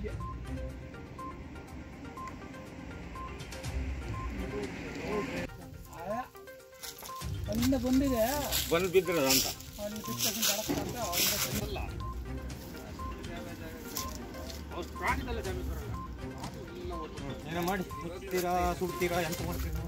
ಇದೆ ಅಲ್ಲಿಂದ ಬಂದಿದೆ. ಬಂದು ಬಿದ್ದಿರೋದು ಅಂತ ಅಲ್ಲಿ ಬಿತ್ತಕ್ಕಿಂತ ಅಡಕ್ಕಂತ ಅವರಿಂದ ಏನೋ ಮಾಡಿ ಸುಡ್ತೀರಾ ಸುಡ್ತೀರಾ ಎಂತ ಮಾಡ್ತೀರಾ